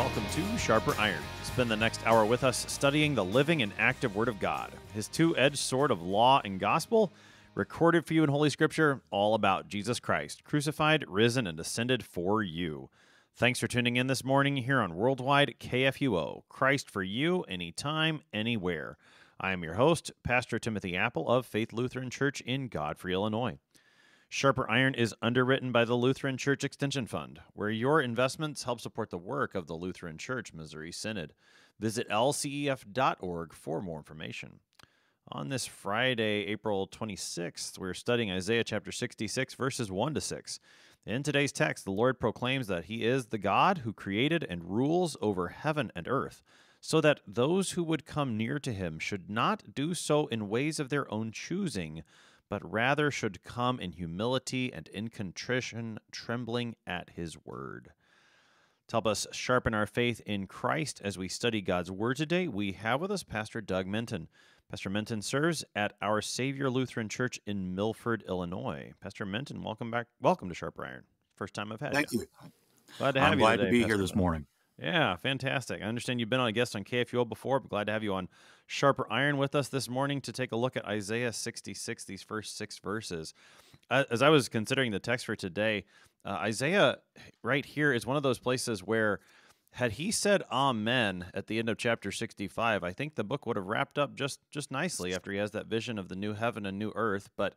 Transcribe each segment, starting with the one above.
welcome to Sharper Iron. Spend the next hour with us studying the living and active Word of God, His two edged sword of law and gospel, recorded for you in Holy Scripture, all about Jesus Christ, crucified, risen, and ascended for you. Thanks for tuning in this morning here on Worldwide KFUO, Christ for you, anytime, anywhere. I am your host, Pastor Timothy Appel of Faith Lutheran Church in Godfrey, Illinois. Sharper Iron is underwritten by the Lutheran Church Extension Fund, where your investments help support the work of the Lutheran Church Missouri Synod. Visit lcef.org for more information. On this Friday, April 26th, we're studying Isaiah chapter 66, verses 1 to 6. In today's text, the Lord proclaims that He is the God who created and rules over heaven and earth, so that those who would come near to Him should not do so in ways of their own choosing but rather should come in humility and in contrition, trembling at his word. To help us sharpen our faith in Christ as we study God's word today, we have with us Pastor Doug Minton. Pastor Minton serves at Our Savior Lutheran Church in Milford, Illinois. Pastor Minton, welcome back. Welcome to Sharp Iron. First time I've had Thank you. you. Glad to have I'm you glad today, to be Pastor here this morning. Yeah, fantastic. I understand you've been on a guest on KFUO before, but glad to have you on Sharper Iron with us this morning to take a look at Isaiah 66, these first six verses. As I was considering the text for today, uh, Isaiah right here is one of those places where, had he said Amen at the end of chapter 65, I think the book would have wrapped up just just nicely after he has that vision of the new heaven and new earth. But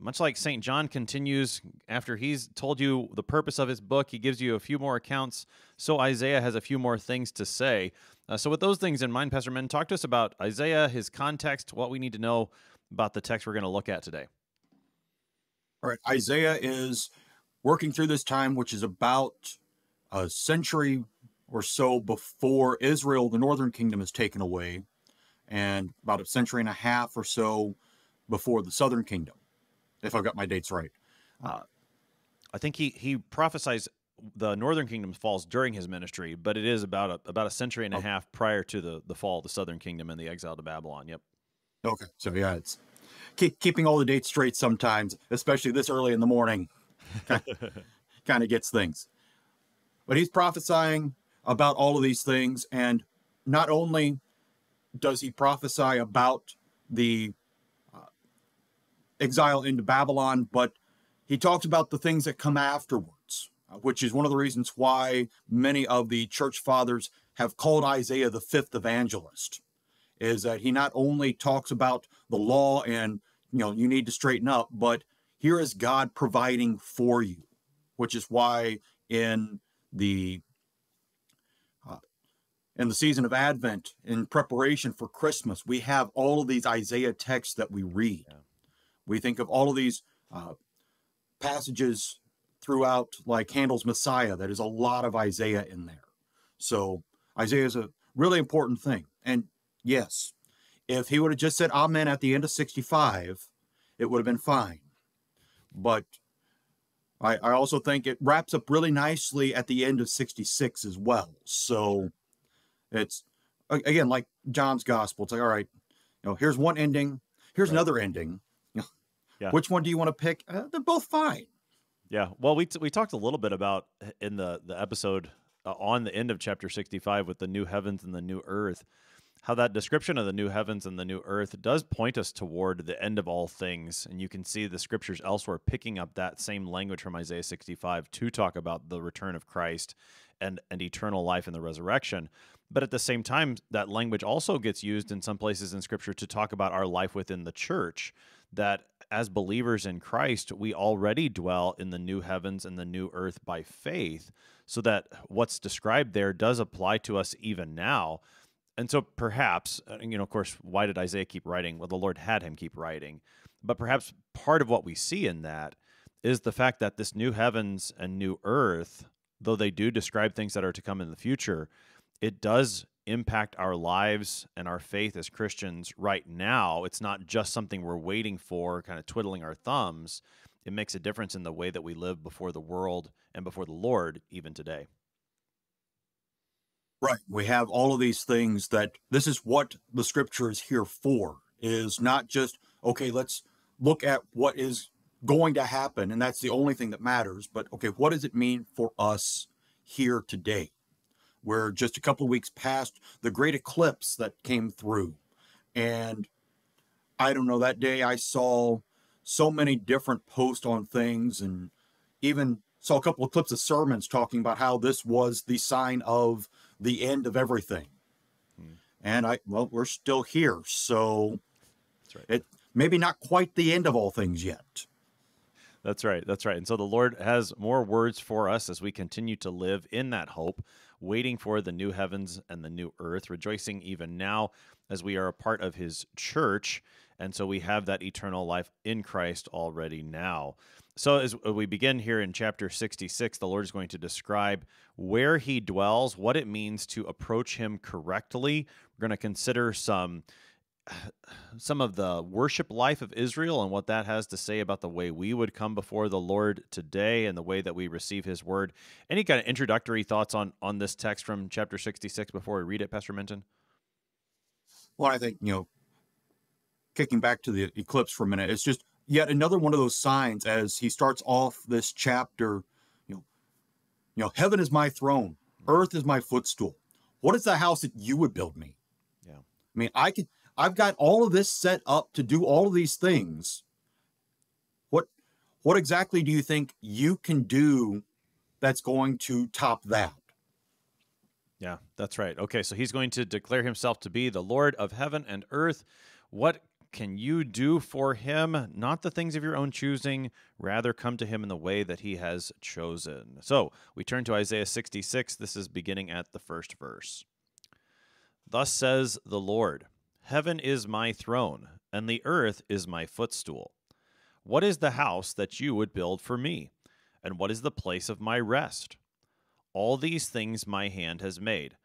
much like St. John continues after he's told you the purpose of his book, he gives you a few more accounts. So Isaiah has a few more things to say. Uh, so, with those things in mind, Pastor Men, talk to us about Isaiah, his context, what we need to know about the text we're going to look at today. All right. Isaiah is working through this time, which is about a century or so before Israel, the northern kingdom, is taken away, and about a century and a half or so before the southern kingdom, if I've got my dates right. I think he he prophesies the northern kingdom falls during his ministry, but it is about a, about a century and a Oh. half prior to the, the fall of the southern kingdom and the exile to Babylon. Yep. Okay. So, yeah, it's keep, keeping all the dates straight sometimes, especially this early in the morning, kind of gets things. But he's prophesying about all of these things. And not only does he prophesy about the uh, exile into Babylon, but he talks about the things that come afterwards, uh, which is one of the reasons why many of the church fathers have called Isaiah the fifth evangelist is that he not only talks about the law and you know you need to straighten up but here is god providing for you which is why in the uh, in the season of advent in preparation for christmas we have all of these isaiah texts that we read Yeah. We think of all of these uh, passages throughout like handel's messiah that is a lot of isaiah in there so isaiah is a really important thing and Yes. If he would have just said amen at the end of 65, it would have been fine. But I, I also think it wraps up really nicely at the end of 66 as well. So it's, again, like John's gospel. It's like, all right, you know, here's one ending, here's Right. another ending. Yeah. Which one do you want to pick? Uh, they're both fine. Yeah. Well, we, t- we talked a little bit about in the, the episode uh, on the end of chapter 65 with the new heavens and the new earth, how that description of the new heavens and the new earth does point us toward the end of all things. And you can see the scriptures elsewhere picking up that same language from Isaiah 65 to talk about the return of Christ and, and eternal life and the resurrection. But at the same time, that language also gets used in some places in scripture to talk about our life within the church. That as believers in Christ, we already dwell in the new heavens and the new earth by faith, so that what's described there does apply to us even now. And so perhaps, uh, you know, of course, why did Isaiah keep writing? Well, the Lord had him keep writing. But perhaps part of what we see in that is the fact that this new heavens and new earth, though they do describe things that are to come in the future, it does impact our lives and our faith as Christians right now. It's not just something we're waiting for, kind of twiddling our thumbs. It makes a difference in the way that we live before the world and before the Lord, even today. Right. We have all of these things that this is what the scripture is here for, is not just, okay, let's look at what is going to happen, and that's the only thing that matters, but okay, what does it mean for us here today? We're just a couple of weeks past the great eclipse that came through. And I don't know, that day I saw so many different posts on things and even saw a couple of clips of sermons talking about how this was the sign of the end of everything. Hmm. And I, well, we're still here. So That's right. it maybe not quite the end of all things yet. That's right. That's right. And so the Lord has more words for us as we continue to live in that hope, waiting for the new heavens and the new earth, rejoicing even now as we are a part of his church. And so we have that eternal life in Christ already now. So, as we begin here in chapter 66, the Lord is going to describe where he dwells, what it means to approach him correctly. We're going to consider some some of the worship life of Israel and what that has to say about the way we would come before the Lord today and the way that we receive his word. Any kind of introductory thoughts on on this text from chapter 66 before we read it, Pastor Minton? Well, I think, you know, kicking back to the eclipse for a minute, it's just yet another one of those signs as he starts off this chapter, you know, you know, heaven is my throne, mm-hmm. earth is my footstool. What is the house that you would build me? Yeah. I mean, I could I've got all of this set up to do all of these things. What what exactly do you think you can do that's going to top that? Yeah, that's right. Okay, so he's going to declare himself to be the Lord of heaven and earth. What can you do for him? Not the things of your own choosing, rather come to him in the way that he has chosen. So we turn to Isaiah 66. This is beginning at the first verse. Thus says the Lord Heaven is my throne, and the earth is my footstool. What is the house that you would build for me? And what is the place of my rest? All these things my hand has made,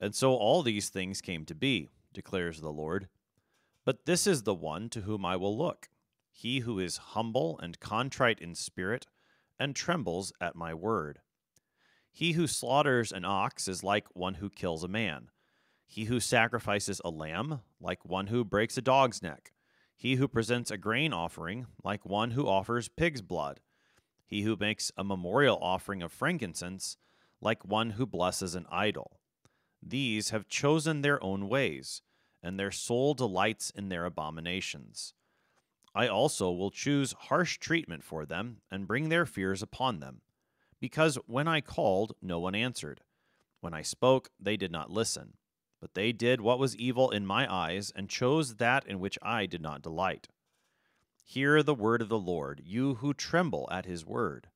and so all these things came to be, declares the Lord. But this is the one to whom I will look, he who is humble and contrite in spirit, and trembles at my word. He who slaughters an ox is like one who kills a man. He who sacrifices a lamb, like one who breaks a dog's neck. He who presents a grain offering, like one who offers pig's blood. He who makes a memorial offering of frankincense, like one who blesses an idol. These have chosen their own ways and their soul delights in their abominations. I also will choose harsh treatment for them and bring their fears upon them. Because when I called, no one answered. When I spoke, they did not listen. But they did what was evil in my eyes, and chose that in which I did not delight. Hear the word of the Lord, you who tremble at his word.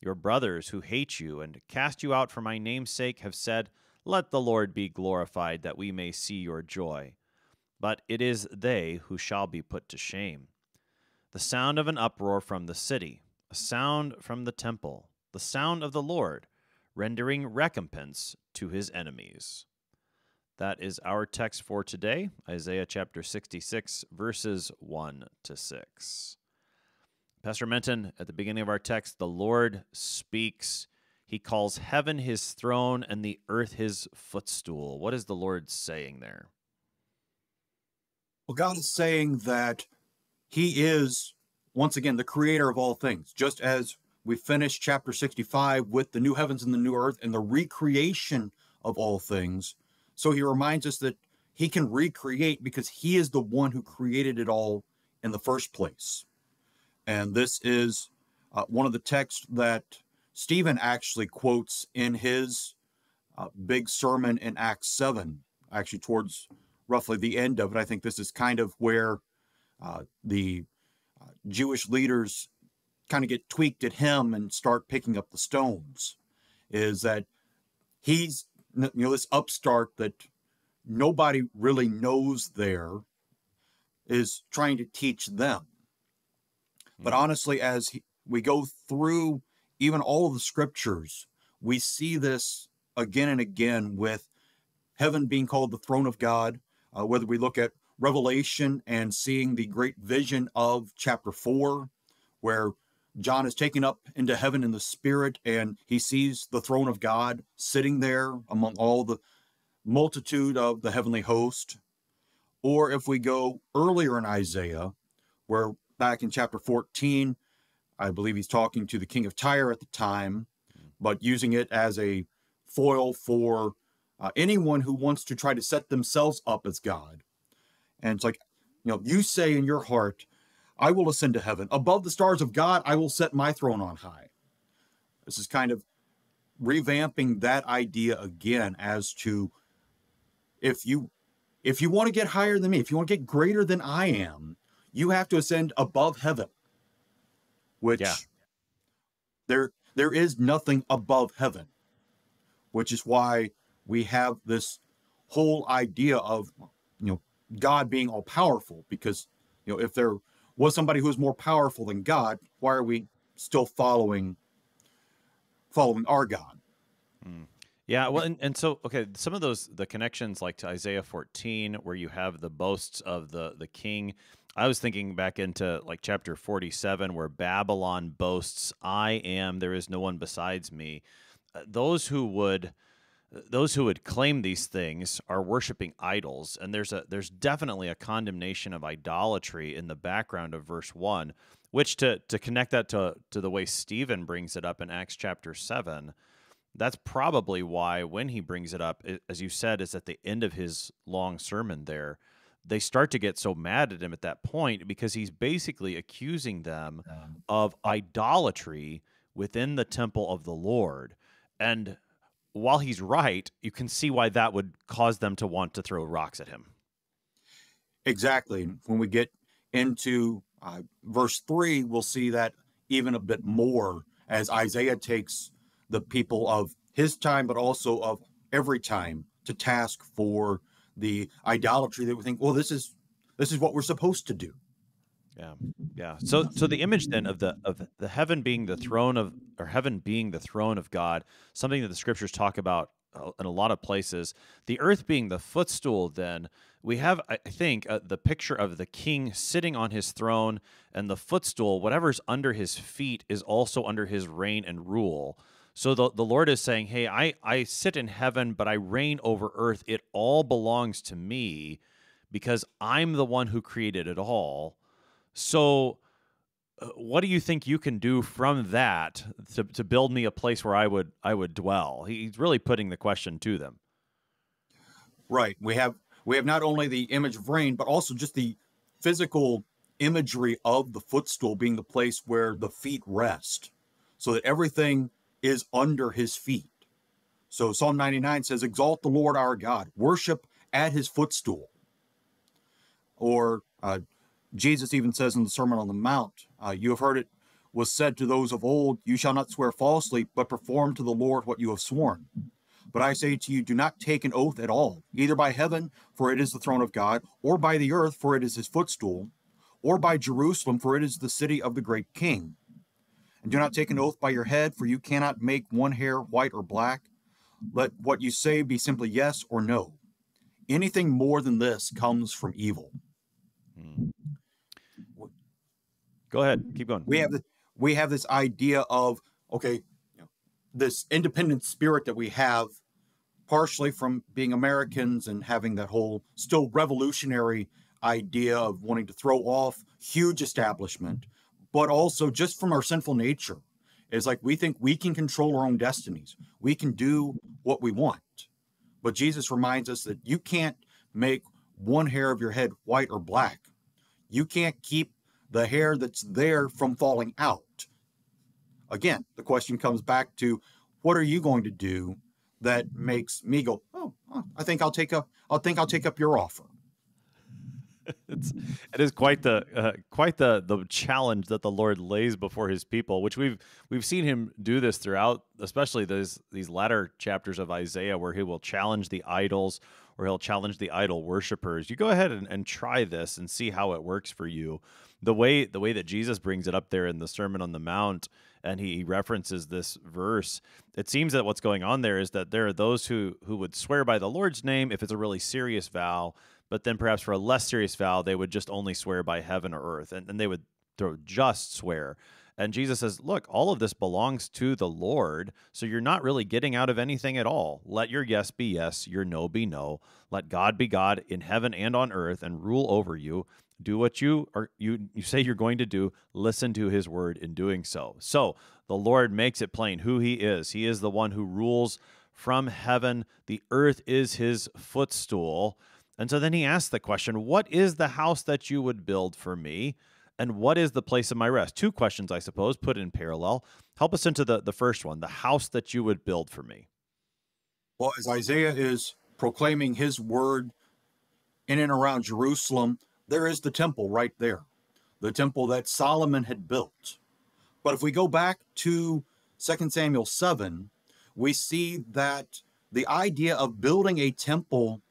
Your brothers who hate you and cast you out for my name's sake have said, Let the Lord be glorified, that we may see your joy but it is they who shall be put to shame. The sound of an uproar from the city, a sound from the temple, the sound of the Lord, rendering recompense to his enemies. That is our text for today, Isaiah chapter 66, verses 1 to 6. Pastor Minton, at the beginning of our text, the Lord speaks. He calls heaven his throne and the earth his footstool. What is the Lord saying there? Well, God is saying that He is, once again, the creator of all things. Just as we finished chapter 65 with the new heavens and the new earth and the recreation of all things. So He reminds us that He can recreate because He is the one who created it all in the first place. And this is uh, one of the texts that Stephen actually quotes in his uh, big sermon in Acts 7, actually towards roughly the end of it. I think this is kind of where uh, the uh, Jewish leaders kind of get tweaked at him and start picking up the stones. Is that he's you know this upstart that nobody really knows there is trying to teach them. But hmm. honestly, as he, we go through even all of the scriptures, we see this again and again with heaven being called the throne of God, uh, whether we look at Revelation and seeing the great vision of chapter four, where John is taken up into heaven in the spirit and he sees the throne of God sitting there among all the multitude of the heavenly host. Or if we go earlier in Isaiah, where back in chapter 14, I believe he's talking to the king of Tyre at the time, but using it as a foil for uh, anyone who wants to try to set themselves up as God. And it's like, you know, you say in your heart, I will ascend to heaven. Above the stars of God, I will set my throne on high. This is kind of revamping that idea again as to if you if you want to get higher than me, if you want to get greater than I am, you have to ascend above heaven. Which yeah. there there is nothing above heaven. Which is why we have this whole idea of you know God being all powerful because you know if there was somebody who was more powerful than God, why are we still following following our God? Mm. Yeah, well, and, and so okay, some of those the connections like to Isaiah 14, where you have the boasts of the the king. I was thinking back into like chapter 47, where Babylon boasts, "I am, there is no one besides me." Uh, those who would those who would claim these things are worshiping idols and there's a there's definitely a condemnation of idolatry in the background of verse 1 which to to connect that to to the way Stephen brings it up in Acts chapter 7 that's probably why when he brings it up as you said is at the end of his long sermon there they start to get so mad at him at that point because he's basically accusing them of idolatry within the temple of the Lord. And while he's right, you can see why that would cause them to want to throw rocks at him. Exactly. When we get into uh, verse three, we'll see that even a bit more as Isaiah takes the people of his time, but also of every time to task for the idolatry that we think, well, this is this is what we're supposed to do. Yeah, yeah. So, so the image then of the of the heaven being the throne of, or heaven being the throne of God, something that the scriptures talk about in a lot of places. The earth being the footstool. Then we have, I think, uh, the picture of the king sitting on his throne, and the footstool, whatever's under his feet, is also under his reign and rule. So the, the Lord is saying, Hey, I, I sit in heaven, but I reign over earth. It all belongs to me because I'm the one who created it all. So, uh, what do you think you can do from that to, to build me a place where I would I would dwell? He's really putting the question to them. Right. We have we have not only the image of reign, but also just the physical imagery of the footstool being the place where the feet rest, so that everything is under his feet. So Psalm 99 says, Exalt the Lord our God, worship at his footstool. Or uh, Jesus even says in the Sermon on the Mount, uh, You have heard it was said to those of old, You shall not swear falsely, but perform to the Lord what you have sworn. But I say to you, do not take an oath at all, either by heaven, for it is the throne of God, or by the earth, for it is his footstool, or by Jerusalem, for it is the city of the great king. And do not take an oath by your head, for you cannot make one hair white or black. Let what you say be simply yes or no. Anything more than this comes from evil. Hmm. Go ahead, mm-hmm. keep going. We have the, we have this idea of okay, you know, this independent spirit that we have, partially from being Americans and having that whole still revolutionary idea of wanting to throw off huge establishment, but also just from our sinful nature. It's like we think we can control our own destinies. We can do what we want. But Jesus reminds us that you can't make one hair of your head white or black. You can't keep the hair that's there from falling out. Again, the question comes back to what are you going to do that makes me go, oh, I think I'll take a, I think I'll take up your offer. it's it is quite the uh, quite the the challenge that the Lord lays before His people, which we've we've seen Him do this throughout, especially these these latter chapters of Isaiah, where He will challenge the idols or He'll challenge the idol worshippers. You go ahead and, and try this and see how it works for you the way the way that Jesus brings it up there in the Sermon on the Mount and he references this verse, it seems that what's going on there is that there are those who who would swear by the Lord's name if it's a really serious vow, but then perhaps for a less serious vow, they would just only swear by heaven or earth, and, and they would throw just swear. And Jesus says, Look, all of this belongs to the Lord. So you're not really getting out of anything at all. Let your yes be yes, your no be no. Let God be God in heaven and on earth and rule over you do what you are you you say you're going to do listen to his word in doing so so the lord makes it plain who he is he is the one who rules from heaven. The earth is his footstool. And so then he asks the question, What is the house that you would build for me? And what is the place of my rest? Two questions, I suppose, put in parallel. Help us into the, the first one the house that you would build for me. Well, as Isaiah is proclaiming his word in and around Jerusalem, there is the temple right there, the temple that Solomon had built. But if we go back to 2 Samuel 7, we see that the idea of building a temple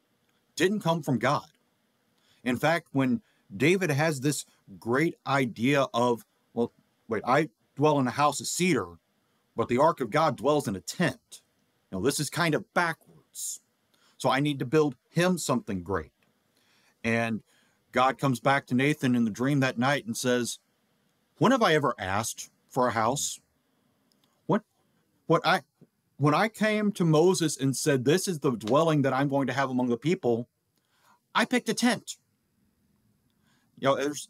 didn't come from God. In fact, when David has this great idea of, well, wait, I dwell in a house of cedar, but the ark of God dwells in a tent. You know, this is kind of backwards. So I need to build him something great. And God comes back to Nathan in the dream that night and says, When have I ever asked for a house? What what I when I came to Moses and said, This is the dwelling that I'm going to have among the people, I picked a tent. You know, there's,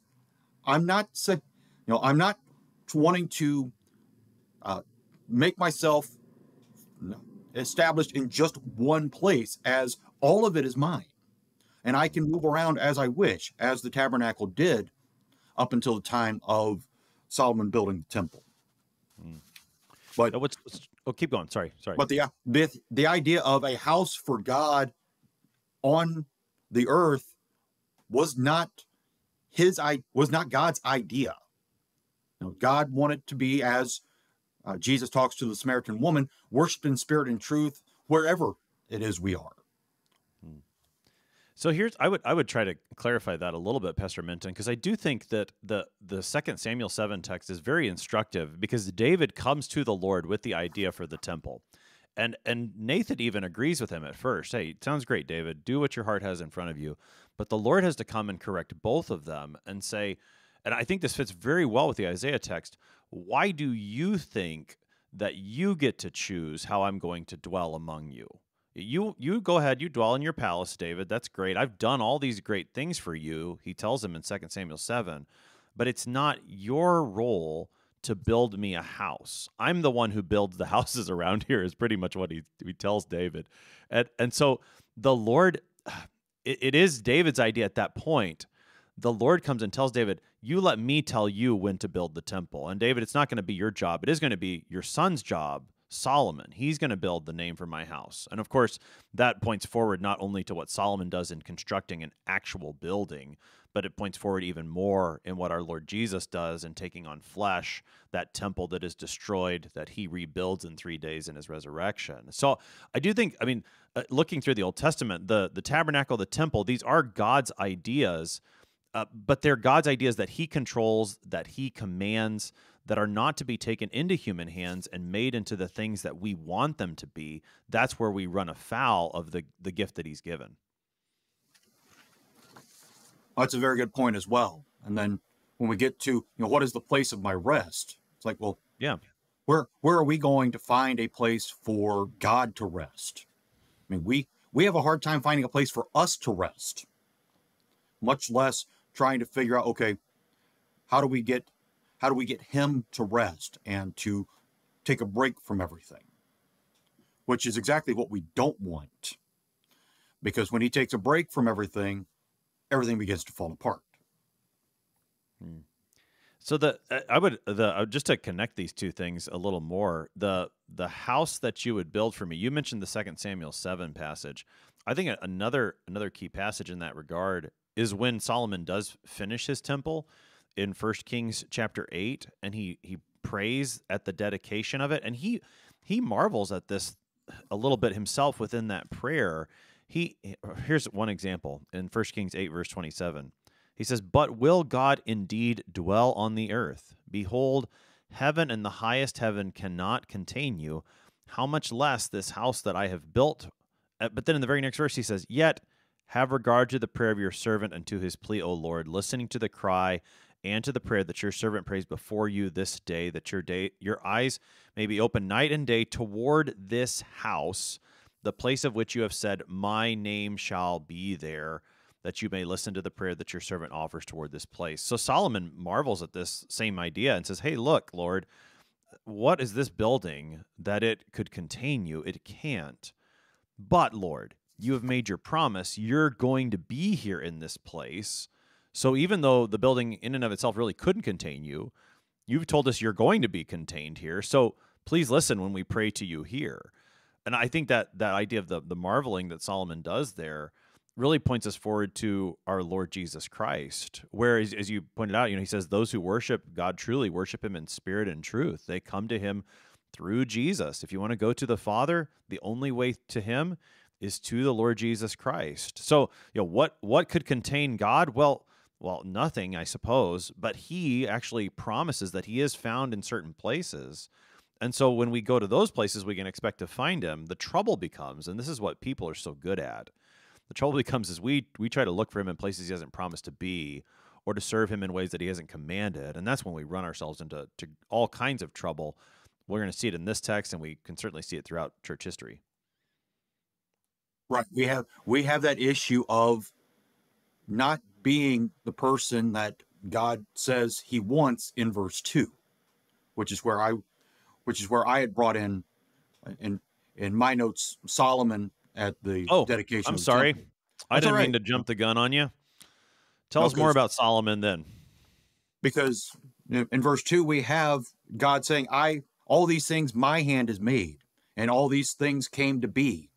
I'm not, you know, I'm not wanting to uh, make myself established in just one place as all of it is mine. And I can move around as I wish, as the tabernacle did up until the time of Solomon building the temple. Mm. But what's, what's Oh, keep going. Sorry, sorry. But the the, the idea of a house for God on the earth was not his i was not God's idea. Know, God wanted to be as uh, Jesus talks to the Samaritan woman, worship in spirit and truth wherever it is we are. So here's I would I would try to clarify that a little bit, Pastor Minton, because I do think that the the second Samuel seven text is very instructive because David comes to the Lord with the idea for the temple. And and Nathan even agrees with him at first. Hey, sounds great, David. Do what your heart has in front of you. But the Lord has to come and correct both of them and say, and I think this fits very well with the Isaiah text. Why do you think that you get to choose how I'm going to dwell among you? You you go ahead, you dwell in your palace, David. That's great. I've done all these great things for you. He tells him in 2 Samuel 7. But it's not your role to build me a house. I'm the one who builds the houses around here is pretty much what he, he tells David. And and so the Lord it, it is David's idea at that point. The Lord comes and tells David, You let me tell you when to build the temple. And David, it's not going to be your job. It is going to be your son's job Solomon. He's going to build the name for my house. And of course, that points forward not only to what Solomon does in constructing an actual building, but it points forward even more in what our Lord Jesus does in taking on flesh, that temple that is destroyed, that he rebuilds in three days in his resurrection. So I do think, I mean, uh, looking through the Old Testament, the, the tabernacle, the temple, these are God's ideas. Uh, but they're God's ideas that He controls, that He commands, that are not to be taken into human hands and made into the things that we want them to be, that's where we run afoul of the, the gift that he's given. Oh, that's a very good point as well. And then when we get to, you know, what is the place of my rest? It's like, well, yeah. Where where are we going to find a place for God to rest? I mean, we we have a hard time finding a place for us to rest. Much less trying to figure out, okay, how do we get how do we get him to rest and to take a break from everything? Which is exactly what we don't want. Because when he takes a break from everything, everything begins to fall apart. Hmm. So the I would the uh, just to connect these two things a little more the the house that you would build for me. You mentioned the Second Samuel seven passage. I think another another key passage in that regard is when Solomon does finish his temple in First Kings chapter eight, and he he prays at the dedication of it, and he he marvels at this a little bit himself within that prayer. He here's one example in First Kings eight verse twenty seven. He says, "But will God indeed dwell on the earth? Behold, heaven and the highest heaven cannot contain you. How much less this house that I have built?" Uh, but then in the very next verse, he says, "Yet." Have regard to the prayer of your servant and to his plea, O Lord, listening to the cry and to the prayer that your servant prays before you this day, that your day your eyes may be open night and day toward this house, the place of which you have said, My name shall be there, that you may listen to the prayer that your servant offers toward this place. So Solomon marvels at this same idea and says, Hey, look, Lord, what is this building that it could contain you? It can't. But Lord, you have made your promise. You're going to be here in this place. So even though the building in and of itself really couldn't contain you, you've told us you're going to be contained here. So please listen when we pray to you here. And I think that that idea of the the marveling that Solomon does there really points us forward to our Lord Jesus Christ, where, as, you pointed out, you know, he says, those who worship God truly worship him in spirit and truth. They come to him through Jesus. If you want to go to the Father, the only way to him is to the Lord Jesus Christ. So, you know, what what could contain God? Well, well, nothing, I suppose, but he actually promises that he is found in certain places. And so when we go to those places, we can expect to find him. The trouble becomes, and this is what people are so good at, the trouble becomes is we we try to look for him in places he hasn't promised to be, or to serve him in ways that he hasn't commanded, and that's when we run ourselves into to all kinds of trouble. We're going to see it in this text, and we can certainly see it throughout church history. Right. We have we have that issue of not being the person that God says he wants in verse 2, which is where I which is where I had brought in in in my notes Solomon at the oh, dedication. I'm sorry. Temple. I That's didn't all mean to jump the gun on you. Tell us more about Solomon then. because in verse 2 we have God saying I all these things my hand has made and all these things came to be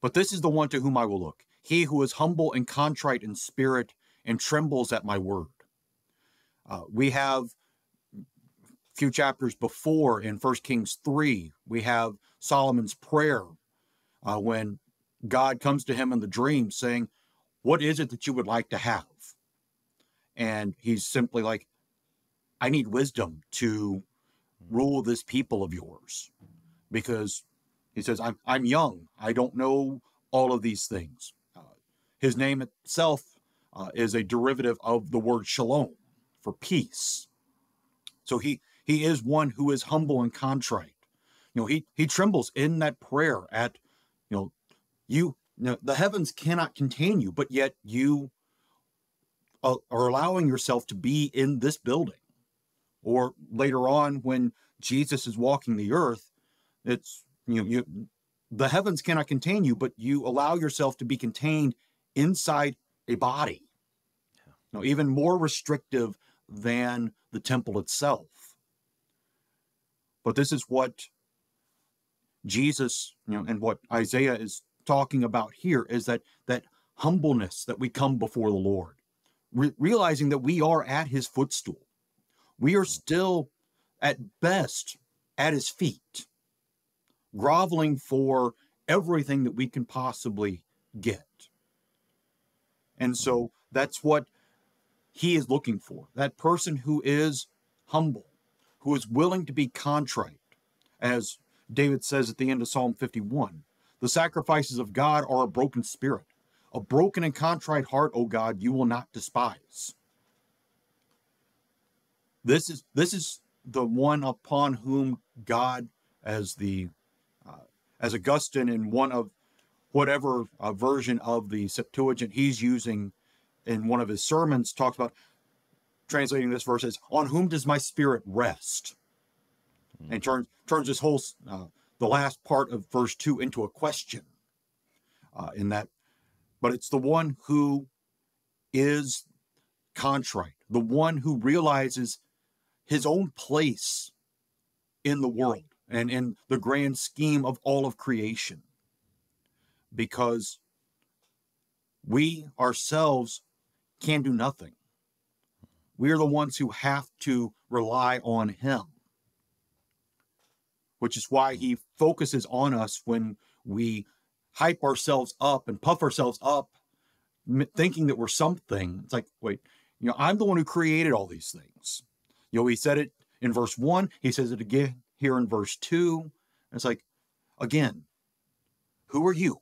but this is the one to whom I will look he who is humble and contrite in spirit and trembles at my word Uh, we have few chapters before in First Kings 3 we have Solomon's prayer uh, when God comes to him in the dream saying what is it that you would like to have? And he's simply like i need wisdom to rule this people of yours. Because he says i'm i'm young. I don't know all of these things. Uh, his name itself uh, is a derivative of the word shalom for peace. So he he is one who is humble and contrite you know he he trembles in that prayer at you know you, you know, the heavens cannot contain you but yet you uh, are allowing yourself to be in this building. Or later on, when Jesus is walking the earth, it's you know you the heavens cannot contain you, but you allow yourself to be contained inside a body. You know, even more restrictive than the temple itself. But this is what Jesus, you know, and what Isaiah is talking about here is that that humbleness that we come before the Lord re- realizing that we are at his footstool. We are still, at best, at his feet, groveling for everything that we can possibly get. And so that's what he is looking for that person who is humble, who is willing to be contrite. As David says at the end of Psalm 51 the sacrifices of God are a broken spirit. A broken and contrite heart, O God, you will not despise. This is this is the one upon whom God, as the uh, as Augustine in one of whatever uh, version of the Septuagint he's using in one of his sermons, talks about translating this verse as "On whom does my spirit rest?" and turns turns this whole uh, the last part of verse two into a question. Uh, in that but it's the one who is contrite, the one who realizes his own place in the world and in the grand scheme of all of creation. Because we ourselves can do nothing. We are the ones who have to rely on him, which is why he focuses on us when we hype ourselves up and puff ourselves up, thinking that we're something. It's like, wait, you know, I'm the one who created all these things. You know, he said it in verse one, he says it again here in verse two. It's like, again, who are you?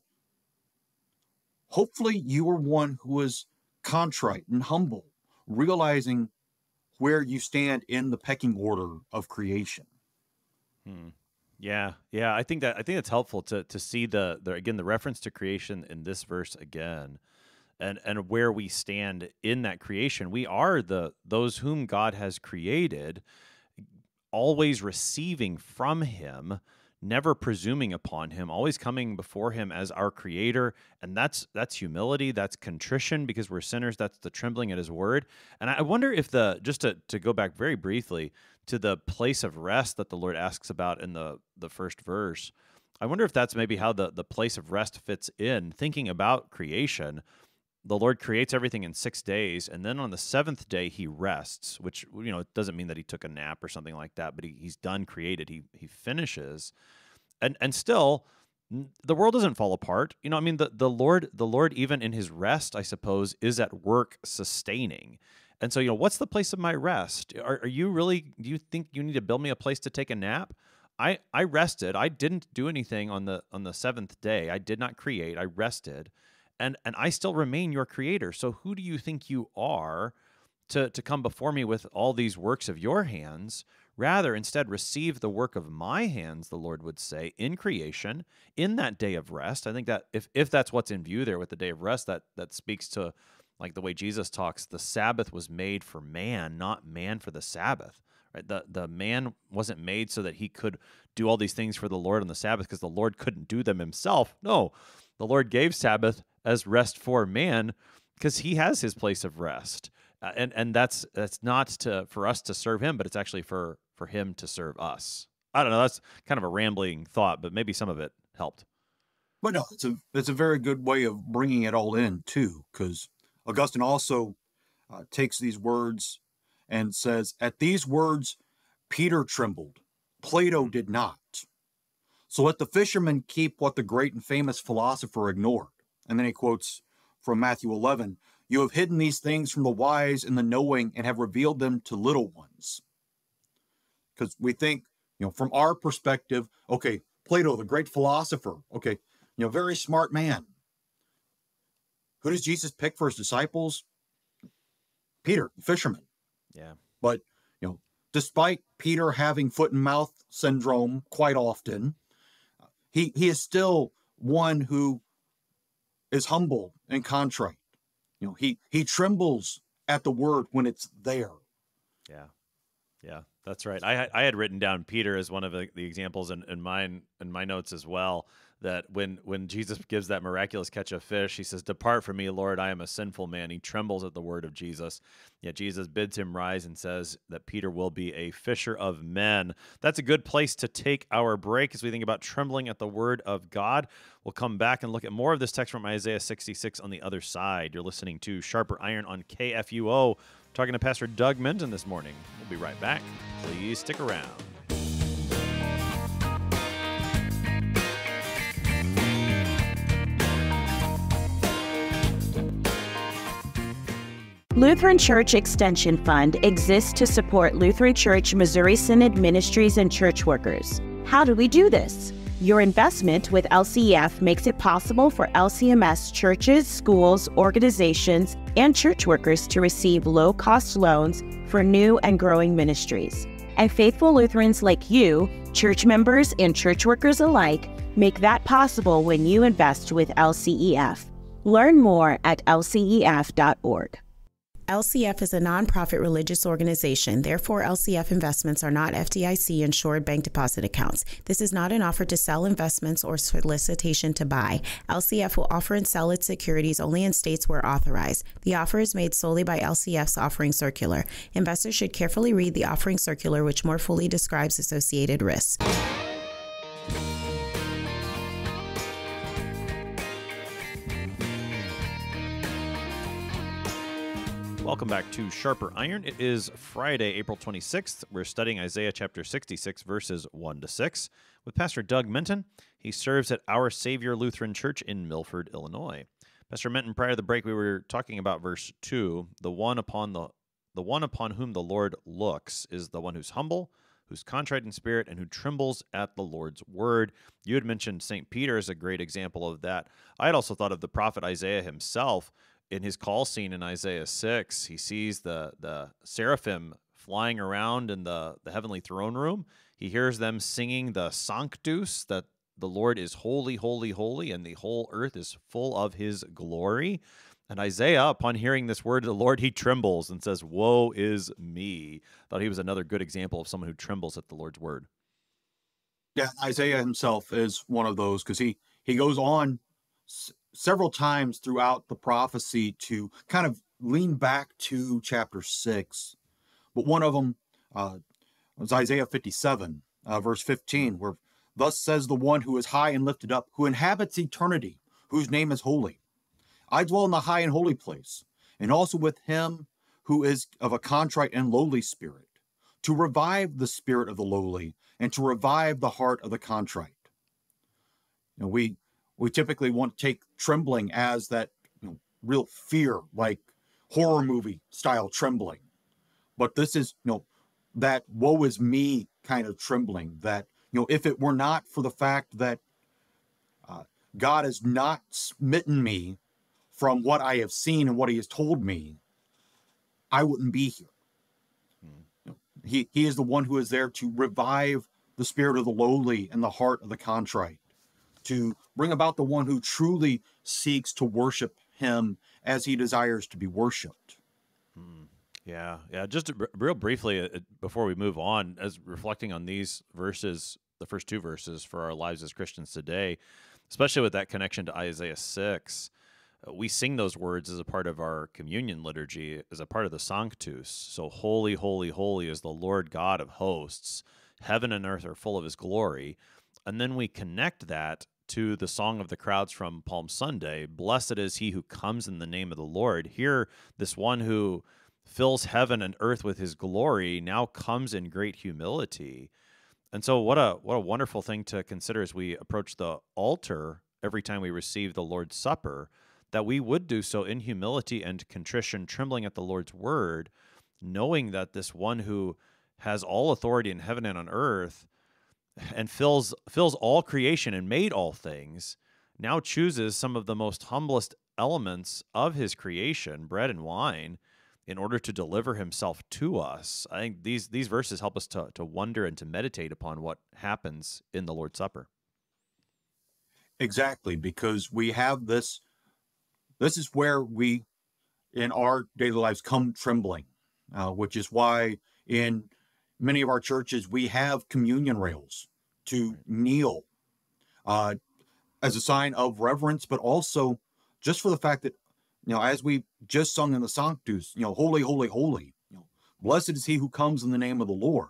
Hopefully, you are one who is contrite and humble, realizing where you stand in the pecking order of creation. Hmm. Yeah, yeah. I think that I think it's helpful to to see the the again the reference to creation in this verse again, and and where we stand in that creation. We are the those whom God has created. always receiving from him never presuming upon him always coming before him as our creator. And that's that's humility that's contrition because we're sinners that's the trembling at his word. And i wonder if the just to, to go back very briefly to the place of rest that the lord asks about in the the first verse i wonder if that's maybe how the the place of rest fits in thinking about creation the Lord creates everything in six days, and then on the seventh day he rests, which you know it doesn't mean that he took a nap or something like that, but he, he's done created. He he finishes, and and still the world doesn't fall apart. You know, I mean the the Lord the Lord even in his rest, I suppose, is at work sustaining. And so you know, what's the place of my rest? Are, are you really? Do you think you need to build me a place to take a nap? I I rested. I didn't do anything on the on the seventh day. I did not create. I rested and and I still remain your creator. So who do you think you are to to come before me with all these works of your hands? Rather, instead, receive the work of my hands, the Lord would say, in creation, in that day of rest. I think that if if that's what's in view there with the day of rest, that that speaks to like the way Jesus talks, the Sabbath was made for man, not man for the Sabbath. Right? The the man wasn't made so that he could do all these things for the Lord on the Sabbath because the Lord couldn't do them himself. No, the Lord gave Sabbath as rest for man because he has his place of rest. Uh, and and that's that's not to for us to serve him, but it's actually for for him to serve us. I don't know. That's kind of a rambling thought, but maybe some of it helped. But no, it's a it's a very good way of bringing it all in too, because Augustine also uh, takes these words and says, "At these words, Peter trembled. Plato did not. So let the fishermen keep what the great and famous philosopher ignored." And then he quotes from Matthew 11 You have hidden these things from the wise and the knowing and have revealed them to little ones. Because we think, you know, from our perspective, okay, Plato, the great philosopher, okay, you know, very smart man. Who does Jesus pick for his disciples? Peter, the fisherman. Yeah. But, you know, despite Peter having foot and mouth syndrome quite often, he he is still one who is humble and contrite. You know, he he trembles at the word when it's there. Yeah. Yeah, that's right. I I had written down Peter as one of the, the examples in, in mine in my notes as well that when when Jesus gives that miraculous catch of fish, he says, "Depart from me, Lord, I am a sinful man." He trembles at the word of Jesus. Yet Jesus bids him rise and says that Peter will be a fisher of men. That's a good place to take our break as we think about trembling at the word of God. We'll come back and look at more of this text from Isaiah 66 on the other side. You're listening to Sharper Iron on KFUO. Talking to Pastor Doug Minton this morning. We'll be right back. Please stick around. Lutheran Church Extension Fund exists to support Lutheran Church Missouri Synod ministries and church workers. How do we do this? Your investment with LCEF makes it possible for LCMS churches, schools, organizations, and church workers to receive low cost loans for new and growing ministries. And faithful Lutherans like you, church members and church workers alike, make that possible when you invest with LCEF. Learn more at lcef.org. LCF is a nonprofit religious organization. Therefore, LCF investments are not FDIC insured bank deposit accounts. This is not an offer to sell investments or solicitation to buy. LCF will offer and sell its securities only in states where authorized. The offer is made solely by LCF's offering circular. Investors should carefully read the offering circular, which more fully describes associated risks. Welcome back to Sharper Iron. It is Friday, April 26th. We're studying Isaiah chapter 66, verses 1 to 6, with Pastor Doug Minton. He serves at Our Savior Lutheran Church in Milford, Illinois. Pastor Minton, prior to the break, we were talking about verse 2. The one upon the the one upon whom the Lord looks is the one who's humble, who's contrite in spirit, and who trembles at the Lord's word. You had mentioned St. Peter as a great example of that. I had also thought of the prophet Isaiah himself, in his call scene in Isaiah 6, he sees the the seraphim flying around in the, the heavenly throne room. He hears them singing the Sanctus, that the Lord is holy, holy, holy, and the whole earth is full of his glory. And Isaiah, upon hearing this word of the Lord, he trembles and says, Woe is me. Thought he was another good example of someone who trembles at the Lord's word. Yeah, Isaiah himself is one of those because he he goes on several times throughout the prophecy to kind of lean back to chapter six, but one of them uh, was Isaiah 57, uh, verse 15, where thus says the one who is high and lifted up, who inhabits eternity, whose name is holy. I dwell in the high and holy place, and also with him who is of a contrite and lowly spirit, to revive the spirit of the lowly and to revive the heart of the contrite. And we we typically want to take trembling as that you know, real fear, like horror movie style trembling. But this is, you know, that woe is me kind of trembling. That, you know, if it were not for the fact that uh, God has not smitten me from what I have seen and what he has told me, I wouldn't be here. You know, he, he is the one who is there to revive the spirit of the lowly and the heart of the contrite, to bring about the one who truly seeks to worship him as he desires to be worshiped. Yeah, yeah. Just real briefly uh, before we move on, as reflecting on these verses, the first two verses for our lives as Christians today, especially with that connection to Isaiah 6, uh, we sing those words as a part of our communion liturgy, as a part of the Sanctus. So, holy, holy, holy is the Lord God of hosts. Heaven and earth are full of his glory. And then we connect that to the song of the crowds from Palm Sunday Blessed is he who comes in the name of the Lord. Here, this one who fills heaven and earth with his glory now comes in great humility. And so what a what a wonderful thing to consider as we approach the altar every time we receive the Lord's Supper that we would do so in humility and contrition trembling at the Lord's word knowing that this one who has all authority in heaven and on earth and fills fills all creation and made all things now chooses some of the most humblest elements of his creation bread and wine in order to deliver himself to us. I think these these verses help us to to wonder and to meditate upon what happens in the Lord's Supper. Exactly, because we have this. This is where we, in our daily lives, come trembling, uh, which is why in many of our churches we have communion rails to kneel uh, as a sign of reverence, but also just for the fact that you know, as we just sung in the Sanctus, you know, holy, holy, holy, you know, blessed is he who comes in the name of the Lord.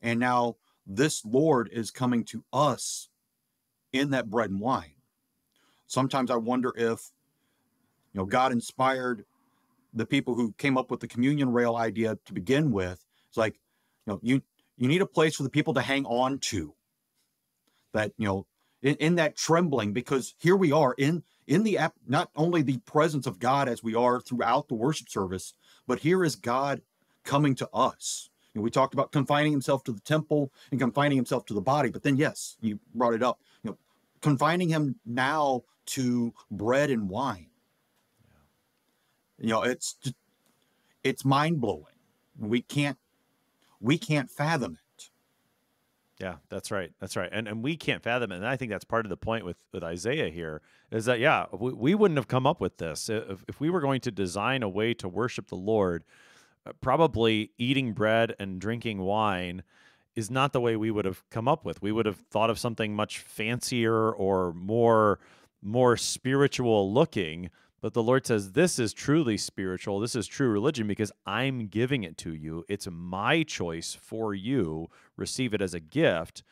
And now this Lord is coming to us in that bread and wine. Sometimes I wonder if, you know, God inspired the people who came up with the communion rail idea to begin with. It's like, you know, you you need a place for the people to hang on to. That, you know, in, in that trembling, because here we are in in the app, not only the presence of God as we are throughout the worship service, but here is God coming to us. And we talked about confining himself to the temple and confining himself to the body, but then yes, you brought it up, you know, confining him now to bread and wine. You know, it's it's mind blowing. We can't we can't fathom it. Yeah, that's right. That's right. And and we can't fathom it. And I think that's part of the point with with Isaiah here is that yeah, we, we wouldn't have come up with this if, if we were going to design a way to worship the Lord. Uh, probably eating bread and drinking wine is not the way we would have come up with. We would have thought of something much fancier or more more spiritual looking. But the Lord says, This is truly spiritual. This is true religion because I'm giving it to you. It's my choice for you. Receive it as a gift.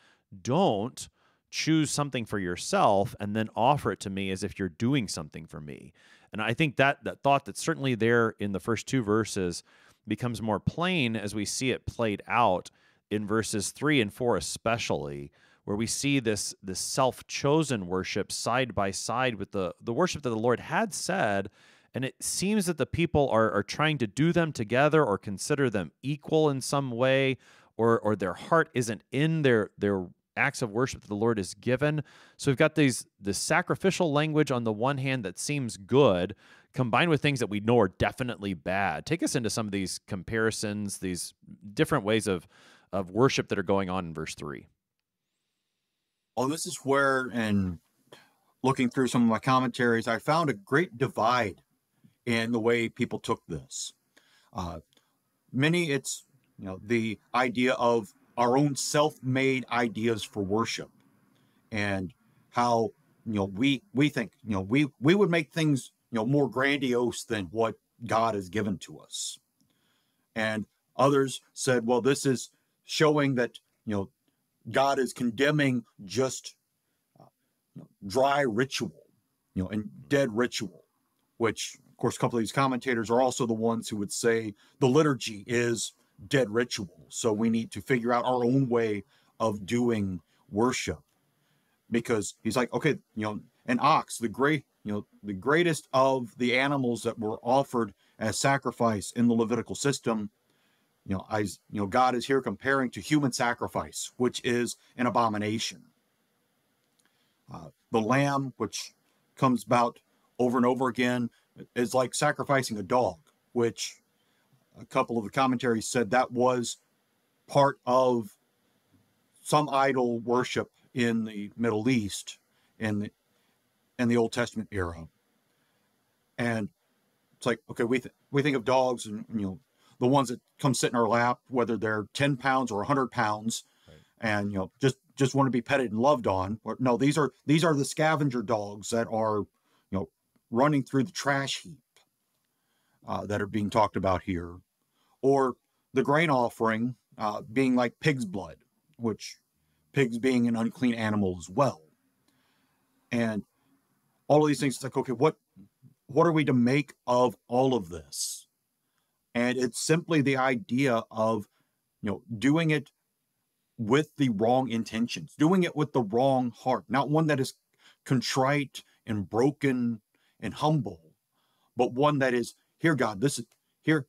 Don't choose something for yourself and then offer it to me as if you're doing something for me. And I think that that thought that's certainly there in the first two verses becomes more plain as we see it played out in verses 3 and 4 especially where we see this this self-chosen worship side by side with the the worship that the Lord had said and it seems that the people are are trying to do them together or consider them equal in some way or or their heart isn't in their their acts of worship that the Lord has given. So we've got these the sacrificial language on the one hand that seems good combined with things that we know are definitely bad. Take us into some of these comparisons, these different ways of of worship that are going on in verse 3. Well, this is where, and looking through some of my commentaries, I found a great divide in the way people took this. Uh, many, it's you know the idea of our own self-made ideas for worship, and how you know we we think you know we we would make things you know more grandiose than what God has given to us, and others said, well, this is showing that you know God is condemning just uh, you know, dry ritual, you know, and dead ritual, which of course, a couple of these commentators are also the ones who would say the liturgy is dead ritual. So we need to figure out our own way of doing worship because he's like, okay, you know, an ox, the great, you know, the greatest of the animals that were offered as sacrifice in the Levitical system. You know, I, you know, God is here comparing to human sacrifice, which is an abomination. Uh, the lamb, which comes about over and over again, is like sacrificing a dog, which a couple of the commentaries said that was part of some idol worship in the Middle East in the in the Old Testament era. And it's like, okay, we th- we think of dogs and you know the ones that come sit in our lap, whether they're 10 pounds or 100 pounds, right. and you know just just want to be petted and loved on. Or no, these are these are the scavenger dogs that are you know running through the trash heap uh, that are being talked about here, or the grain offering uh, being like pig's blood, which pigs being an unclean animal as well. And all of these things, it's like, okay, what what are we to make of all of this? And it's simply the idea of, you know, doing it with the wrong intentions, doing it with the wrong heart, not one that is contrite and broken and humble, but one that is here, God, this is here,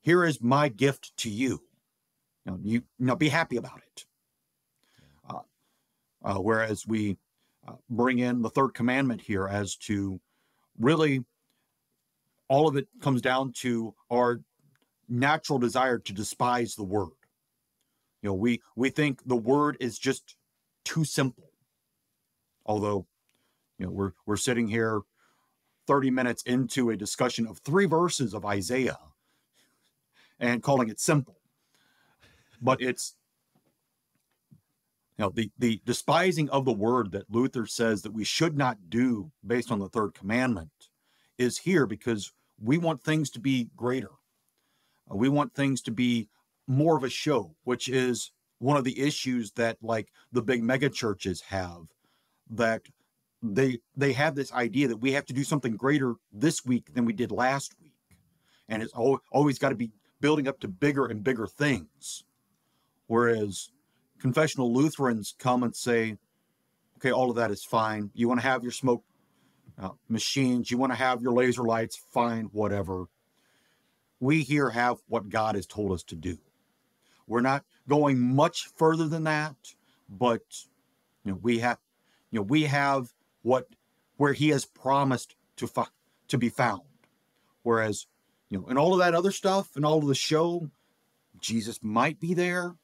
here is my gift to you. You know, you, know, be happy about it. Uh, uh, whereas we uh, bring in the third commandment here as to really all of it comes down to our natural desire to despise the word. You know, we we think the word is just too simple. Although, you know, we're we're sitting here 30 minutes into a discussion of three verses of Isaiah and calling it simple. But it's you know the the despising of the word that Luther says that we should not do based on the third commandment is here because we want things to be greater. Uh, we want things to be more of a show, which is one of the issues that like the big mega churches have that they they have this idea that we have to do something greater this week than we did last week. And it's always got to be building up to bigger and bigger things. Whereas confessional lutherans come and say okay all of that is fine. You want to have your smoke uh, machines you want to have your laser lights fine whatever we here have what god has told us to do we're not going much further than that but you know we have you know we have what where he has promised to fi- to be found. Whereas, you know, and all of that other stuff and all of the show, Jesus might be there,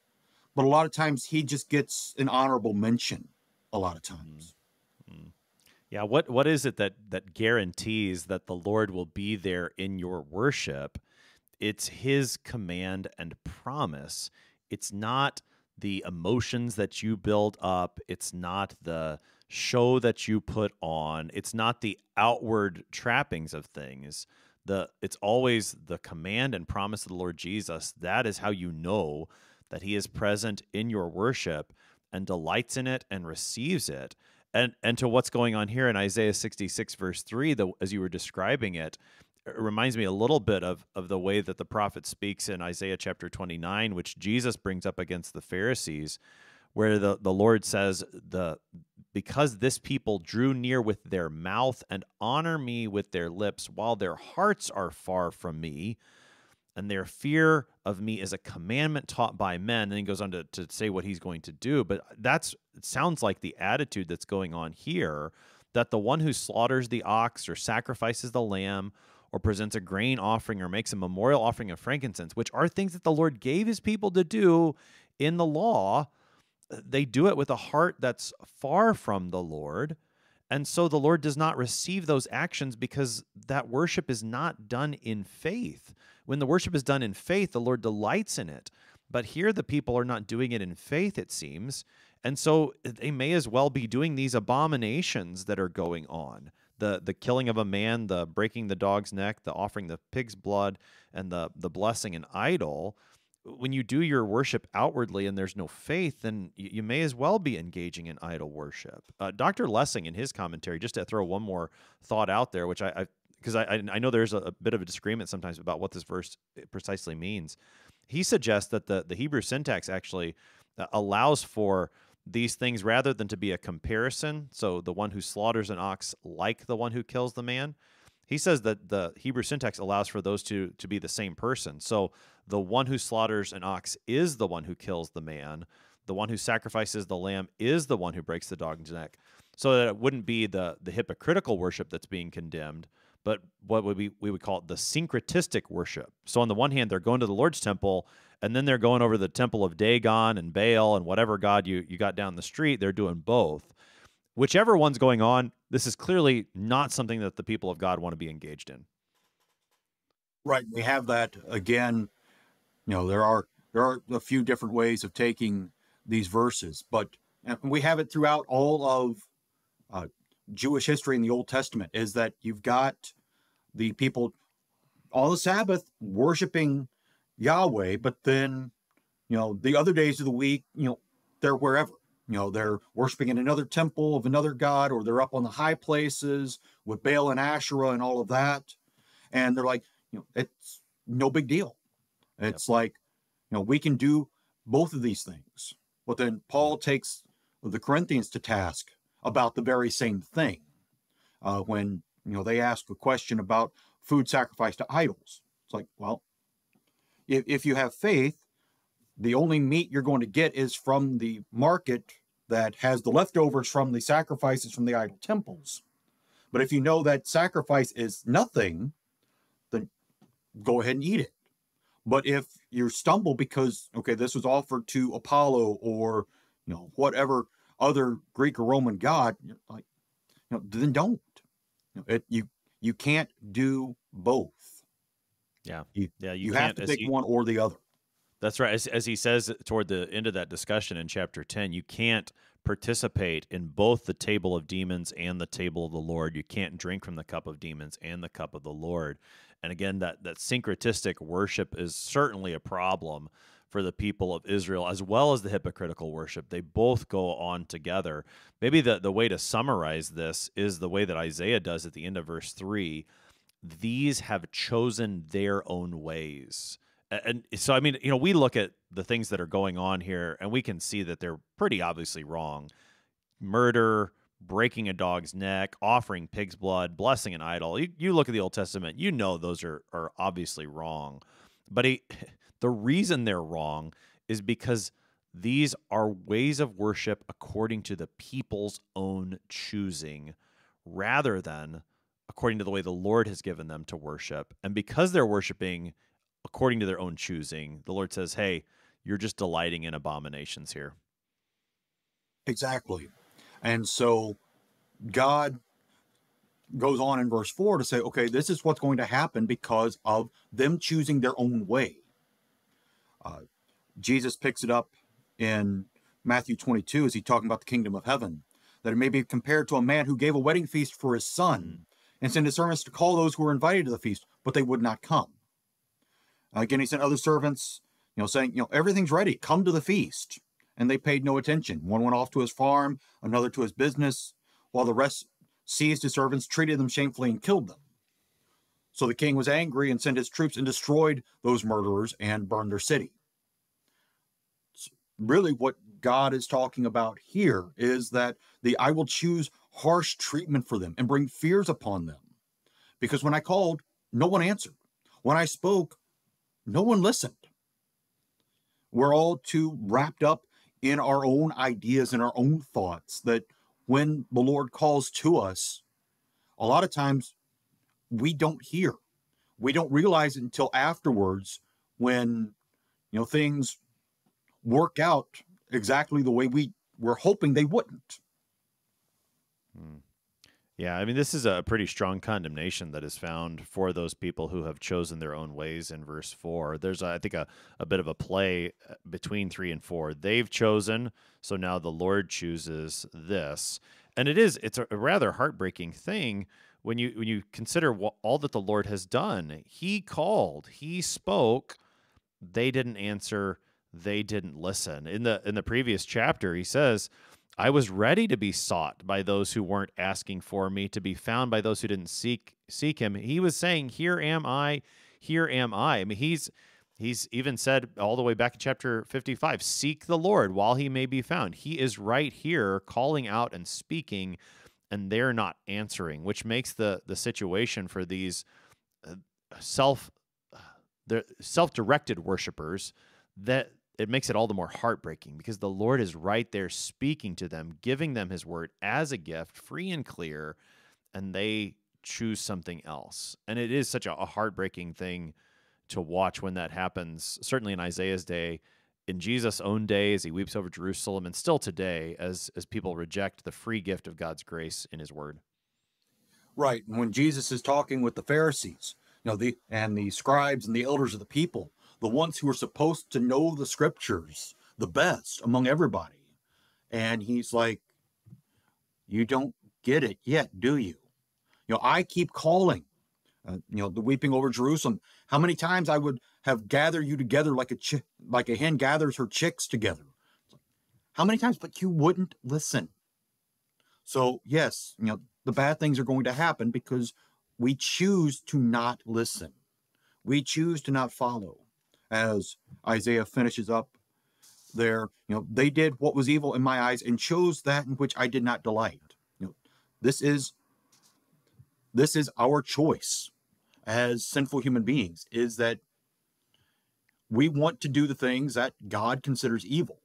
but a lot of times he just gets an honorable mention. A lot of times. Yeah, what what is it that that guarantees that the Lord will be there in your worship? It's his command and promise. It's not the emotions that you build up. It's not the show that you put on. It's not the outward trappings of things. The it's always the command and promise of the Lord Jesus. That is how you know that he is present in your worship and delights in it and receives it. And and to what's going on here in Isaiah 66 verse 3, the, as you were describing it, it reminds me a little bit of of the way that the prophet speaks in Isaiah chapter 29, which Jesus brings up against the Pharisees, where the, the Lord says the because this people drew near with their mouth and honor me with their lips, while their hearts are far from me, and their fear of me is a commandment taught by men. And he goes on to, to say what he's going to do. But that's sounds like the attitude that's going on here that the one who slaughters the ox or sacrifices the lamb or presents a grain offering or makes a memorial offering of frankincense, which are things that the Lord gave his people to do in the law, they do it with a heart that's far from the Lord And so the Lord does not receive those actions because that worship is not done in faith. When the worship is done in faith, the Lord delights in it. But here the people are not doing it in faith, it seems. And so they may as well be doing these abominations that are going on. The the killing of a man, the breaking the dog's neck, the offering the pig's blood, and the the blessing an idol when you do your worship outwardly and there's no faith, then you, may as well be engaging in idol worship. Uh, Dr. Lessing, in his commentary, just to throw one more thought out there, which I, because I, I, I, know there's a, a, bit of a disagreement sometimes about what this verse precisely means. He suggests that the, the Hebrew syntax actually uh, allows for these things rather than to be a comparison. So the one who slaughters an ox like the one who kills the man. He says that the Hebrew syntax allows for those two to be the same person. So the one who slaughters an ox is the one who kills the man. The one who sacrifices the lamb is the one who breaks the dog's neck. So that it wouldn't be the the hypocritical worship that's being condemned, but what would we we would call it the syncretistic worship. So on the one hand, they're going to the Lord's temple, and then they're going over the temple of Dagon and Baal and whatever god you you got down the street. They're doing both. Whichever one's going on, this is clearly not something that the people of God want to be engaged in. Right. We have that again you know there are there are a few different ways of taking these verses but we have it throughout all of uh, jewish history in the old testament is that you've got the people on the sabbath worshiping yahweh but then you know the other days of the week you know they're wherever you know they're worshiping in another temple of another god or they're up on the high places with baal and asherah and all of that and they're like you know it's no big deal it's yep. like, you know, we can do both of these things. But then Paul takes the Corinthians to task about the very same thing. Uh, when, you know, they ask a question about food sacrificed to idols. It's like, well, if, if you have faith, the only meat you're going to get is from the market that has the leftovers from the sacrifices from the idol temples. But if you know that sacrifice is nothing, then go ahead and eat it. But if you stumble because okay, this was offered to Apollo or you know whatever other Greek or Roman god, like you know, then don't. You, it, you you can't do both. Yeah, you, yeah, you, you have to pick one or the other. That's right. As, as he says toward the end of that discussion in chapter ten, you can't participate in both the table of demons and the table of the Lord. You can't drink from the cup of demons and the cup of the Lord. And again, that that syncretistic worship is certainly a problem for the people of Israel as well as the hypocritical worship. They both go on together. Maybe the, the way to summarize this is the way that Isaiah does at the end of verse 3 these have chosen their own ways. And so, I mean, you know, we look at the things that are going on here and we can see that they're pretty obviously wrong. Murder, breaking a dog's neck, offering pig's blood, blessing an idol. You, you look at the Old Testament, you know those are, are obviously wrong. But he, the reason they're wrong is because these are ways of worship according to the people's own choosing rather than according to the way the Lord has given them to worship. And because they're worshiping according to their own choosing, the Lord says, hey, you're just delighting in abominations here. Exactly. And so God goes on in verse 4 to say, okay, this is what's going to happen because of them choosing their own way. Uh, Jesus picks it up in Matthew 22 as he's talking about the kingdom of heaven, that it may be compared to a man who gave a wedding feast for his son and sent his servants to call those who were invited to the feast, but they would not come. Again, he sent other servants, you know, saying, you know, everything's ready, come to the feast and they paid no attention. One went off to his farm, another to his business, while the rest seized his servants, treated them shamefully, and killed them. So the king was angry and sent his troops and destroyed those murderers and burned their city. really, what God is talking about here is that the I will choose harsh treatment for them and bring fears upon them. Because when I called, no one answered. When I spoke, no one listened. We're all too wrapped up in our own ideas and our own thoughts that when the Lord calls to us, a lot of times we don't hear. We don't realize it until afterwards when you know things work out exactly the way we were hoping they wouldn't. Hmm. Yeah, I mean, this is a pretty strong condemnation that is found for those people who have chosen their own ways in verse 4. There's, I think, a, a bit of a play uh, between 3 and 4. They've chosen, so now the Lord chooses this. And it is, it's a rather heartbreaking thing when you when you consider what, all that the Lord has done. He called, he spoke, they didn't answer, they didn't listen. In the in the previous chapter, he says, I was ready to be sought by those who weren't asking for me, to be found by those who didn't seek seek him. He was saying, "Here am I, here am I." I mean, he's he's even said all the way back in chapter 55, "Seek the Lord while he may be found." He is right here calling out and speaking and they're not answering, which makes the the situation for these uh, self the self-directed worshipers that it makes it all the more heartbreaking because the Lord is right there speaking to them, giving them his word as a gift, free and clear, and they choose something else. And it is such a, a heartbreaking thing to watch when that happens, certainly in Isaiah's day, in Jesus' own day as he weeps over Jerusalem, and still today as as people reject the free gift of God's grace in his word. Right. When Jesus is talking with the Pharisees, you know, the and the scribes and the elders of the people, the ones who are supposed to know the scriptures the best among everybody. And he's like, You don't get it yet, do you? You know, I keep calling, uh, you know, the weeping over Jerusalem. How many times I would have gathered you together like a chi- like a hen gathers her chicks together. How many times? But you wouldn't listen. So yes, you know, the bad things are going to happen because we choose to not listen. We choose to not follow as Isaiah finishes up there. You know, they did what was evil in my eyes and chose that in which I did not delight. You know, this is this is our choice as sinful human beings is that we want to do the things that God considers evil.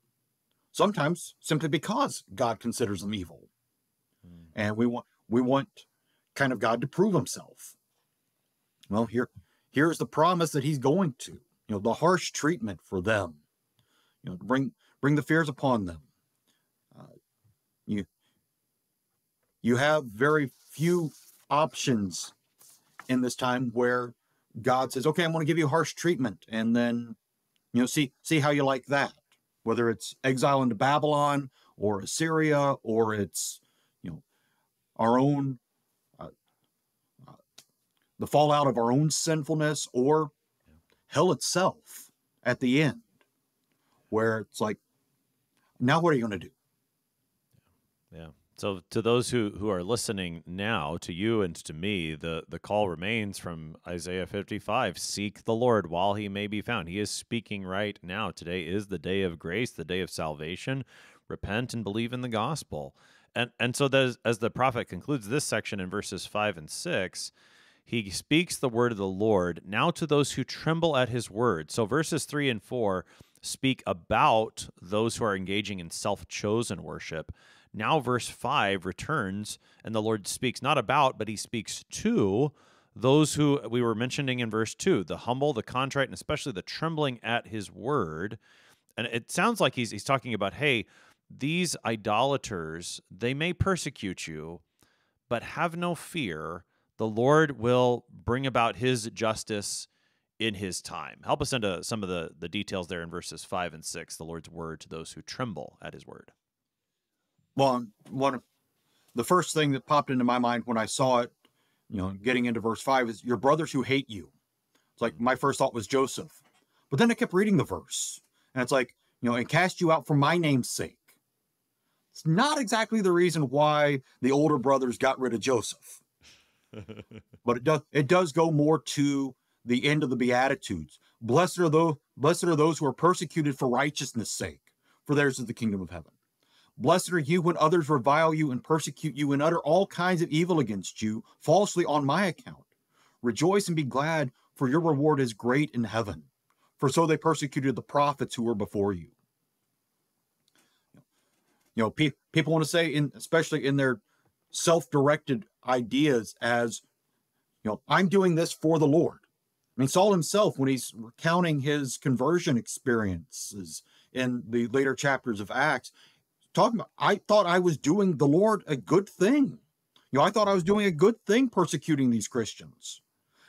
Sometimes simply because God considers them evil. Mm. And we want we want kind of God to prove himself. Well, here here's the promise that he's going to you know, the harsh treatment for them, you know, bring bring the fears upon them. Uh, you you have very few options in this time where God says, "Okay, I'm going to give you harsh treatment," and then you know, see see how you like that. Whether it's exile into Babylon or Assyria or it's you know our own uh, uh, the fallout of our own sinfulness or hell itself at the end, where it's like, now what are you going to do? Yeah. So to those who, who are listening now, to you and to me, the, the call remains from Isaiah 55 Seek the Lord while he may be found. He is speaking right now. Today is the day of grace, the day of salvation. Repent and believe in the gospel. And, and so, as, as the prophet concludes this section in verses 5 and 6, he speaks the word of the Lord now to those who tremble at his word. So verses 3 and 4 speak about those who are engaging in self chosen worship. Now, verse 5 returns, and the Lord speaks not about, but he speaks to those who we were mentioning in verse 2 the humble, the contrite, and especially the trembling at his word. And it sounds like he's, he's talking about, hey, these idolaters, they may persecute you, but have no fear the Lord will bring about his justice in his time. Help us into some of the, the details there in verses 5 and 6, the Lord's word to those who tremble at his word. Well, one of the first thing that popped into my mind when I saw it, you know, getting into verse 5 is your brothers who hate you. It's like my first thought was Joseph. But then I kept reading the verse, and it's like, you know, and cast you out for my name's sake. It's not exactly the reason why the older brothers got rid of Joseph but it does it does go more to the end of the beatitudes blessed are those blessed are those who are persecuted for righteousness sake for theirs is the kingdom of heaven blessed are you when others revile you and persecute you and utter all kinds of evil against you falsely on my account. Rejoice and be glad for your reward is great in heaven. For so they persecuted the prophets who were before you. You know pe- people want to say in especially in their self-directed ideas as you know i'm doing this for the lord. I mean saul himself when he's recounting his conversion experiences in the later chapters of acts talking about i thought i was doing the lord a good thing You know, I thought I was doing a good thing persecuting these Christians.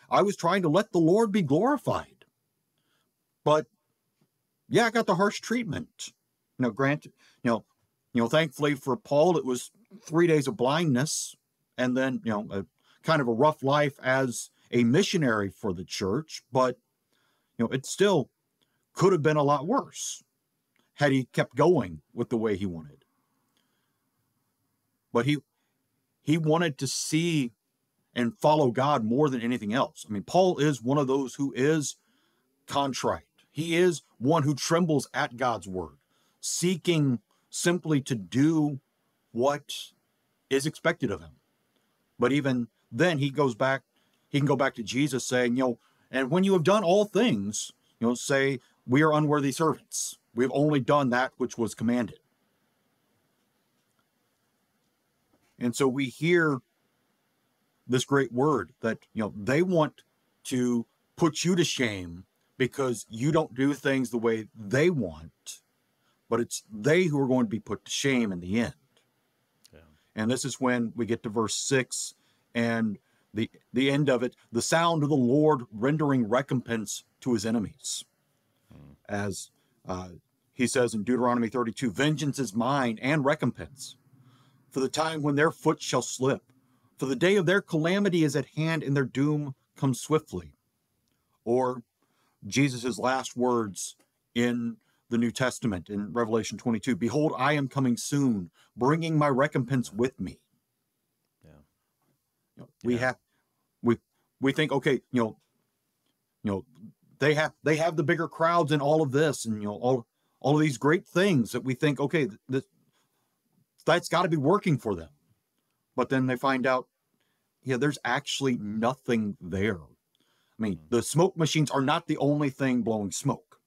I was trying to let the Lord be glorified. But yeah, I got the harsh treatment. You know, granted, you know, you know, thankfully for Paul, it was three days of blindness and then, you know, a kind of a rough life as a missionary for the church, but you know, it still could have been a lot worse had he kept going with the way he wanted. But he he wanted to see and follow God more than anything else. I mean, Paul is one of those who is contrite. He is one who trembles at God's word, seeking simply to do what is expected of him. But even then, he goes back, he can go back to Jesus saying, you know, and when you have done all things, you know, say, we are unworthy servants. We've only done that which was commanded. And so we hear this great word that, you know, they want to put you to shame because you don't do things the way they want, but it's they who are going to be put to shame in the end. Yeah. And this is when we get to verse six and the the end of it, the sound of the Lord rendering recompense to his enemies. Hmm. As uh, he says in Deuteronomy 32, vengeance is mine and recompense for the time when their foot shall slip. For the day of their calamity is at hand and their doom comes swiftly. Or Jesus' last words in the New Testament in Revelation 22 Behold, I am coming soon, bringing my recompense with me. Yeah. You know, we yeah. have, we, we think, okay, you know, you know, they have they have the bigger crowds and all of this and you know all all of these great things that we think okay this, that's got to be working for them. But then they find out, yeah, there's actually nothing there. I mean, mm-hmm. the smoke machines are not the only thing blowing smoke.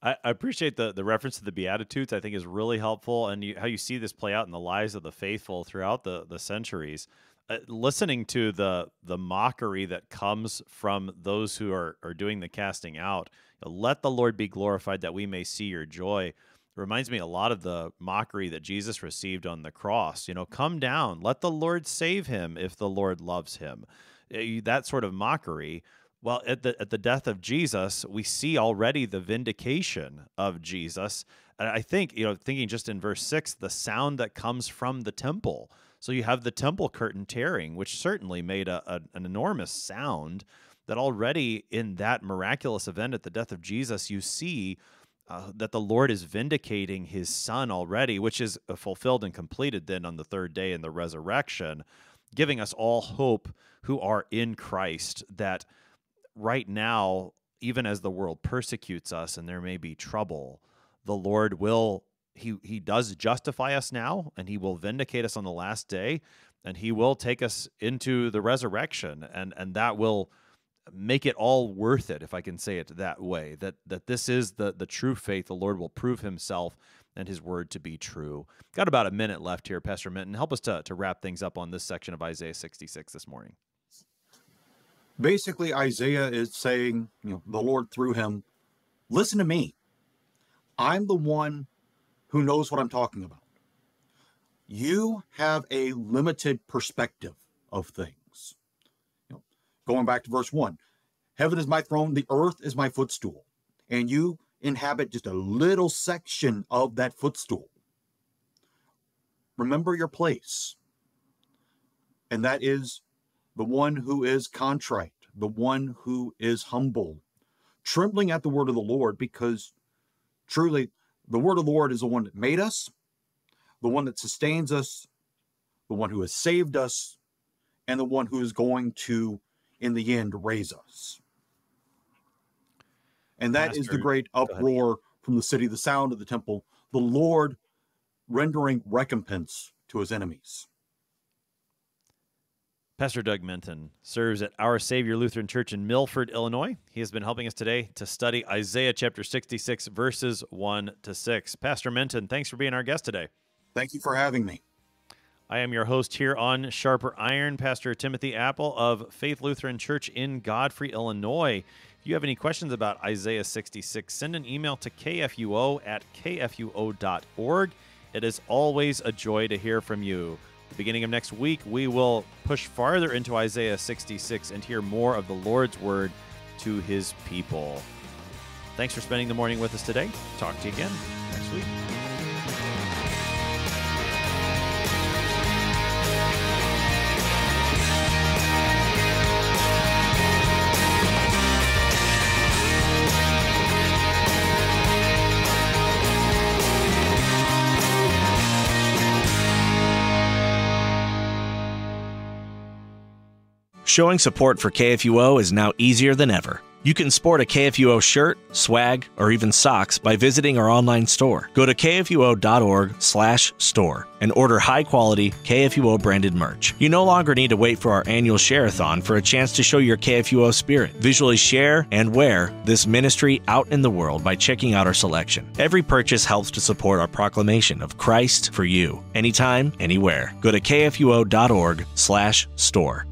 I, appreciate the the reference to the Beatitudes. I think is really helpful, and you, how you see this play out in the lives of the faithful throughout the the centuries. Uh, listening to the the mockery that comes from those who are are doing the casting out. Let the Lord be glorified, that we may see your joy reminds me a lot of the mockery that Jesus received on the cross. You know, come down, let the Lord save him if the Lord loves him. Eh, that sort of mockery. Well, at the at the death of Jesus, we see already the vindication of Jesus. And I think, you know, thinking just in verse 6, the sound that comes from the temple. So you have the temple curtain tearing, which certainly made a, a an enormous sound that already in that miraculous event at the death of Jesus, you see uh, that the Lord is vindicating his son already, which is uh, fulfilled and completed then on the third day in the resurrection, giving us all hope who are in Christ that right now, even as the world persecutes us and there may be trouble, the Lord will. He, he does justify us now and he will vindicate us on the last day and he will take us into the resurrection and and that will make it all worth it if i can say it that way that that this is the the true faith the lord will prove himself and his word to be true. Got about a minute left here pastor minton. Help us to, to wrap things up on this section of isaiah 66 this morning. Basically isaiah is saying you know the lord through him listen to me. I'm the one who knows what i'm talking about. You have a limited perspective of things. Going back to verse 1 Heaven is my throne, the earth is my footstool, and you inhabit just a little section of that footstool. Remember your place, and that is the one who is contrite, the one who is humble, trembling at the word of the Lord, because truly the word of the Lord is the one that made us, the one that sustains us, the one who has saved us, and the one who is going to in the end raise us. And that Master, is the great uproar from the city, the sound of the temple, the Lord rendering recompense to his enemies. Pastor Doug Minton serves at Our Savior Lutheran Church in Milford, Illinois. He has been helping us today to study Isaiah chapter 66, verses 1 to 6. Pastor Minton, thanks for being our guest today. Thank you for having me. I am your host here on Sharper Iron, Pastor Timothy Appel of Faith Lutheran Church in Godfrey, Illinois. If you have any questions about Isaiah 66, send an email to kfuo at kfuo.org. It is always a joy to hear from you. Beginning of next week, we will push farther into Isaiah 66 and hear more of the Lord's word to his people. Thanks for spending the morning with us today. Talk to you again next week. Showing support for KFUO is now easier than ever. You can sport a KFUO shirt, swag, or even socks by visiting our online store. Go to kfuo.org/store and order high-quality KFUO branded merch. You no longer need to wait for our annual share-a-thon for a chance to show your KFUO spirit. Visually share and wear this ministry out in the world by checking out our selection. Every purchase helps to support our proclamation of Christ for you, anytime, anywhere. Go to kfuo.org/store.